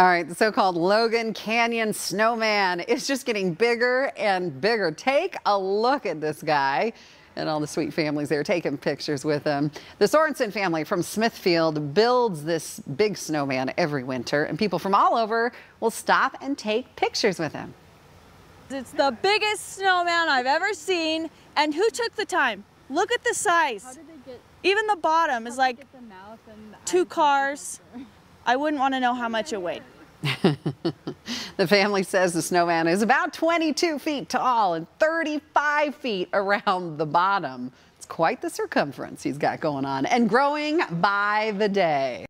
All right, the so-called Logan Canyon snowman is just getting bigger and bigger. Take a look at this guy and all the sweet families there taking pictures with him. The Sorensen family from Smithfield builds this big snowman every winter, and people from all over will stop and take pictures with him. It's the biggest snowman I've ever seen, and who took the time? Look at the size. Get, Even the bottom is like two cars. I wouldn't want to know how much it weighed. the family says the snowman is about 22 feet tall and 35 feet around the bottom. It's quite the circumference he's got going on and growing by the day.